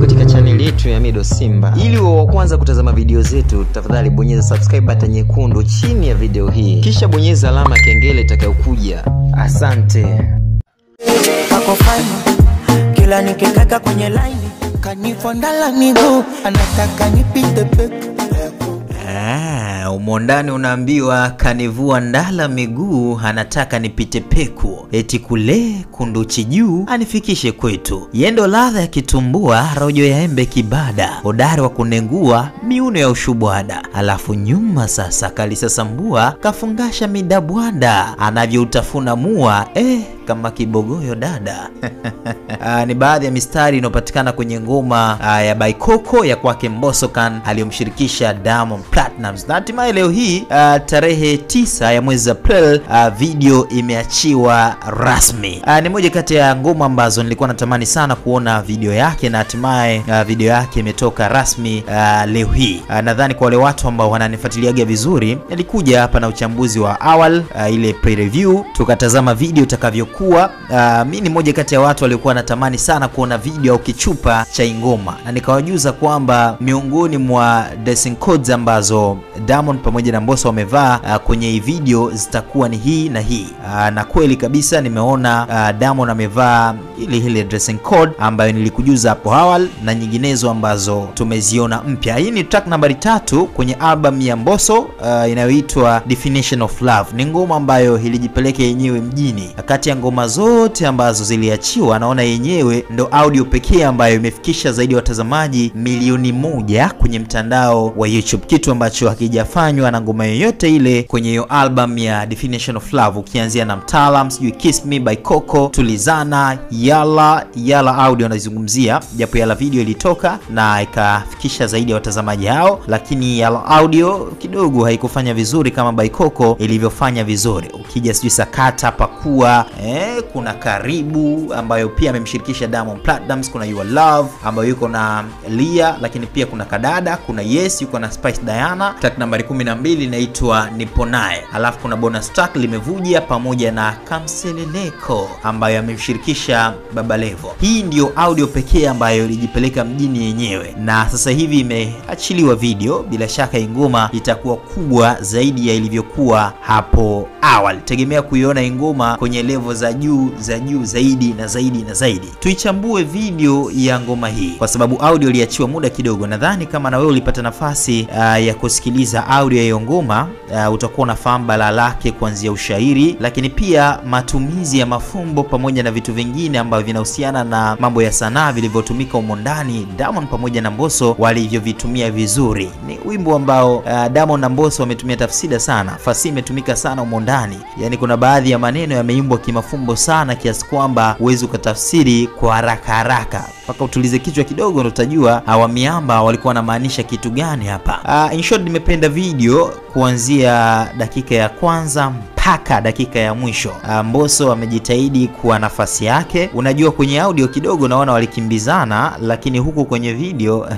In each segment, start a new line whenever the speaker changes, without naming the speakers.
katika chaneli yetu ya Mido Simba. Ili uwe wa kwanza kutazama video zetu, tafadhali bonyeza subscribe button nyekundu chini ya video hii, kisha bonyeza alama ya kengele itakayokuja. Asante.
fine kila nikikaka kwenye line kanifondala miguu anataka nipite peku
Ah, umo ndani unaambiwa kanivua ndala miguu anataka nipite peku. Eti kule kunduchi juu anifikishe kwetu. Yendo ladha ya kitumbua rojo ya embe kibada hodari wa kunengua miuno ya ushubwada. Alafu nyuma sasa kalisasambua kafungasha midabwada anavyoutafuna mua. Eh, kama kibogoyo dada. Aa, ni baadhi ya mistari inayopatikana kwenye ngoma ah, ya Baikoko ya kwake Mbosokan aliyomshirikisha Diamond Platnumz. Hatimaye leo hii uh, tarehe tisa ya mwezi April uh, video imeachiwa rasmi. Uh, ni moja kati ya ngoma ambazo nilikuwa natamani sana kuona video yake na hatimaye uh, video yake imetoka rasmi uh, leo hii. Uh, nadhani kwa wale watu ambao wananifuatiliaga vizuri, nilikuja hapa na uchambuzi wa awal uh, ile pre-review, tukatazama video itakavyokuwa. Uh, mi ni moja kati ya watu waliokuwa natamani sana kuona video au kichupa cha ingoma, na nikawajuza kwamba miongoni mwa dressing codes ambazo Diamond pamoja na Mbosso wamevaa uh, kwenye video zitakuwa ni hii na hii. uh, na kweli kabisa nimeona uh, Diamond amevaa ile ile dressing code ambayo nilikujuza hapo awali na nyinginezo ambazo tumeziona mpya. Hii ni track nambari tatu kwenye album ya Mbosso uh, inayoitwa Definition of Love. Ni ngoma ambayo ilijipeleka yenyewe mjini. Kati ya ngoma zote ambazo ziliachiwa, naona yenyewe ndo audio pekee ambayo imefikisha zaidi ya watazamaji milioni moja kwenye mtandao wa YouTube, kitu ambacho hakijafanywa na ngoma yoyote ile kwenye hiyo album ya Definition of Love, ukianzia na Mtaalam, sijui Kiss Me by Coco, Tulizana, Yala Yala audio anazungumzia, japo Yala video ilitoka na ikafikisha zaidi ya watazamaji hao, lakini Yala audio kidogo haikufanya vizuri kama by Coco ilivyofanya vizuri. Ukija sijui sakata pakua, eh, kuna karibu ambayo pia amemshirikisha Diamond Platnumz, kuna Your Love ambayo yuko na Lia, lakini pia kuna Kadada, kuna Yes yuko na Spice Diana. Track nambari 12 inaitwa Nipo Naye, alafu kuna bonus track limevuja pamoja na Kamseleleko ambayo amemshirikisha Baba Levo. Hii ndiyo audio pekee ambayo ilijipeleka mjini yenyewe, na sasa hivi imeachiliwa video. Bila shaka ingoma itakuwa kubwa zaidi ya ilivyokuwa hapo awali. Tegemea kuiona ingoma ngoma kwenye levo za juu za juu zaidi na zaidi na zaidi. Tuichambue video ya ngoma hii kwa sababu audio iliachiwa muda kidogo. Nadhani kama na wewe ulipata nafasi uh, ya kusikiliza audio ya hiyo ngoma uh, utakuwa unafahamu balaa lake kuanzia ushairi, lakini pia matumizi ya mafumbo pamoja na vitu vingine ambavyo vinahusiana na mambo ya sanaa vilivyotumika humo ndani. Diamond pamoja na Mbosso walivyovitumia vizuri. Ni wimbo ambao uh, Diamond na Mbosso wametumia tafsida sana, fasihi imetumika sana humo ndani, kuna baadhi ya maneno yameimbwa kimafumbo sana kiasi kwamba huwezi ukatafsiri kwa haraka haraka mpaka utulize kichwa kidogo ndo utajua hawa miamba walikuwa wanamaanisha kitu gani hapa. Uh, in short nimependa video kuanzia dakika ya kwanza mpaka dakika ya mwisho. Mboso Mbosso amejitahidi kuwa nafasi yake. Unajua kwenye audio kidogo naona walikimbizana, lakini huku kwenye video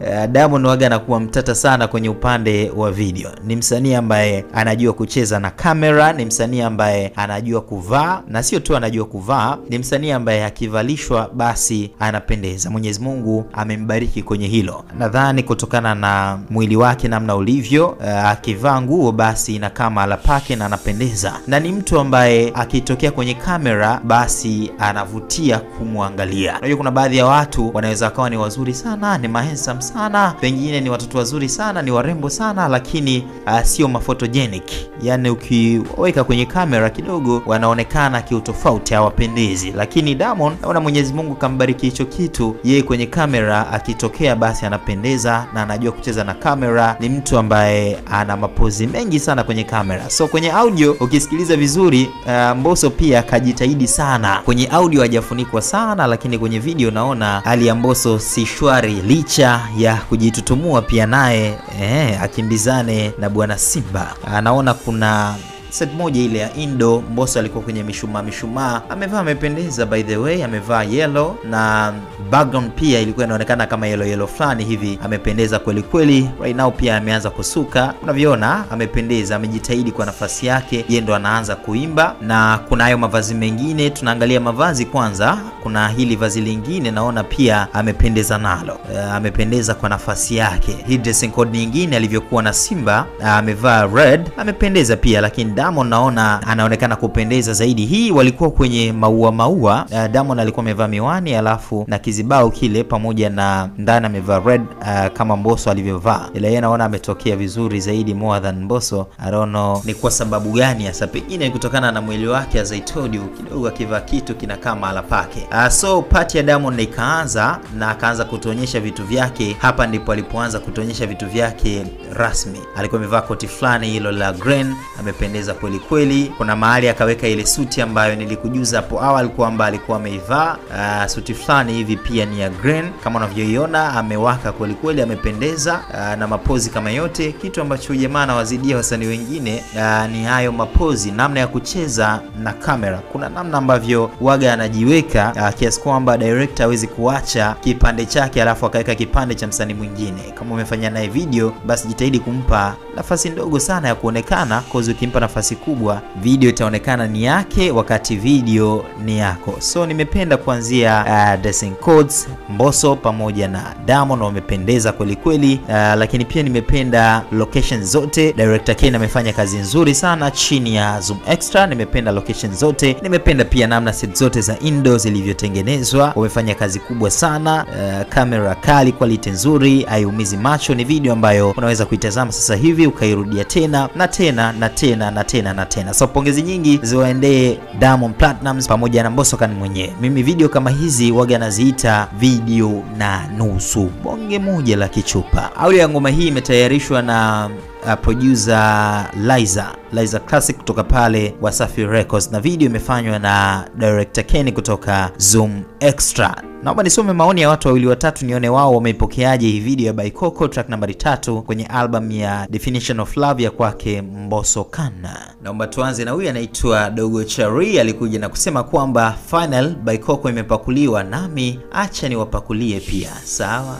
Uh, Diamond waga anakuwa mtata sana kwenye upande wa video. Ni msanii ambaye anajua kucheza na kamera, ni msanii ambaye anajua kuvaa, na sio tu anajua kuvaa, ni msanii ambaye akivalishwa basi anapendeza. Mwenyezi Mungu amembariki kwenye hilo, nadhani kutokana na mwili wake namna ulivyo. Akivaa nguo basi inakaa la pake na anapendeza, na ni mtu ambaye akitokea kwenye kamera basi anavutia kumwangalia. Unajua kuna baadhi ya watu wanaweza wakawa ni wazuri sana, ni mahensam sana, pengine ni watoto wazuri sana, ni warembo sana, lakini uh, sio mafotogenic, yani ukiweka kwenye kamera kidogo wanaonekana kiutofauti, hawapendezi. Lakini Diamond naona Mwenyezi Mungu kambariki hicho kitu, yeye kwenye kamera akitokea basi anapendeza na anajua kucheza na kamera. Ni mtu ambaye ana mapozi mengi sana kwenye kamera. So kwenye audio ukisikiliza vizuri, uh, Mbosso pia kajitahidi sana kwenye audio, hajafunikwa sana, lakini kwenye video naona hali ya Mbosso si shwari licha ya kujitutumua pia naye eh, akimbizane na bwana Simba. Anaona kuna set moja ile ya Indo, Mbosso alikuwa kwenye mishumaa mishumaa, amevaa amependeza, by the way, amevaa yellow na background pia ilikuwa inaonekana kama yellow yellow fulani hivi, amependeza kweli kweli. Right now pia ameanza kusuka, unavyoona amependeza, amejitahidi kwa nafasi yake, yeye ndo anaanza kuimba, na kuna hayo mavazi mengine. Tunaangalia mavazi kwanza kuna hili vazi lingine naona pia amependeza nalo, uh, amependeza kwa nafasi yake. Hii dressing code nyingine alivyokuwa na Simba uh, amevaa red, amependeza pia, lakini Diamond naona anaonekana kupendeza zaidi. Hii walikuwa kwenye maua maua, uh, Diamond alikuwa amevaa miwani alafu na kizibao kile pamoja na ndani amevaa red uh, kama Mbosso alivyovaa, ila yeye naona ametokea vizuri zaidi more than Mbosso. I don't know ni kwa sababu gani hasa, pengine kutokana na mwili wake as I told you, kidogo akivaa kitu kinakaa mahala pake. Uh, so pati ya Diamond ikaanza na akaanza kutuonyesha vitu vyake. Hapa ndipo alipoanza kutuonyesha vitu vyake rasmi. Alikuwa amevaa koti fulani hilo la green, amependeza kweli kweli. Kuna mahali akaweka ile suti ambayo nilikujuza hapo awali kwamba alikuwa ameivaa uh, suti fulani hivi pia ni ya green kama unavyoiona, amewaka kweli kweli, amependeza uh, na mapozi kama yote. Kitu ambacho jamaa anawazidia wasanii wengine uh, ni hayo mapozi, namna ya kucheza na kamera. Kuna namna ambavyo waga anajiweka uh, kiasi kwamba director hawezi kuacha kipande chake alafu akaweka kipande cha msanii mwingine. Kama umefanya naye video, basi jitahidi kumpa nafasi ndogo sana ya kuonekana, cause ukimpa nafasi kubwa video itaonekana ni yake, wakati video ni yako. So nimependa kuanzia uh, dressing codes Mbosso pamoja na Diamond wamependeza kweli kweli, uh, lakini pia nimependa location zote. Director Ken amefanya kazi nzuri sana chini ya Zoom Extra. Nimependa location zote, nimependa pia namna set zote za indo zilivyotengenezwa, wamefanya kazi kubwa sana. kamera Uh, kamera kali, quality nzuri, haiumizi macho. Ni video ambayo unaweza kuitazama sasa hivi ukairudia tena na tena na tena na tena na tena. So pongezi nyingi ziwaendee Diamond Platnumz pamoja na Mbosso kan mwenyewe. Mimi video kama hizi waga naziita video na nusu, bonge moja la kichupa. Audio ya ngoma hii imetayarishwa na uh, producer Liza Liza Classic kutoka pale Wasafi Records na video imefanywa na director Kenny kutoka Zoom Extra. Naomba nisome maoni ya watu wawili watatu nione wao wameipokeaje hii video ya Baikoko track nambari tatu kwenye album ya Definition of Love ya kwake Mbosso Kana. Naomba tuanze na huyu anaitwa Dogo Chari, alikuja na kusema kwamba final Baikoko imepakuliwa, nami acha niwapakulie pia. Sawa.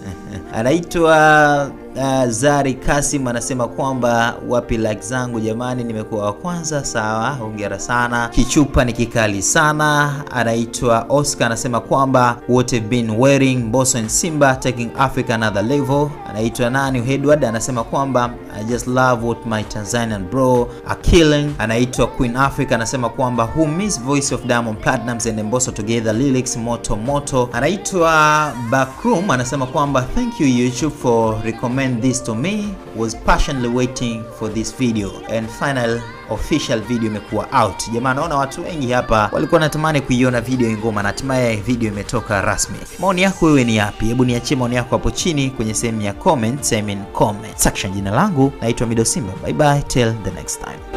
anaitwa uh, Zari Kasim anasema kwamba wapi like zangu jamani, nimekuwa wa kwanza. Sawa, hongera sana. Kichupa ni kikali sana. Anaitwa Oscar anasema kwamba what have been wearing Mbosso and Simba taking Africa another level. Anaitwa nani Edward anasema kwamba I just love what my Tanzanian bro are killing. Anaitwa Queen Africa anasema kwamba who miss voice of Diamond Platnumz and Mbosso together lyrics moto moto. Anaitwa Backroom anasema kwamba thank you YouTube for recommend this to me was passionately waiting for this video and final official video imekuwa out. Jamaa, naona watu wengi hapa walikuwa natamani kuiona video ingoma na hatimaye video imetoka rasmi. Maoni yako wewe ni yapi? Hebu niachie maoni yako hapo chini kwenye sehemu ya comment, I mean comment section. Jina langu naitwa Mido Simba. Bye bye till the next time.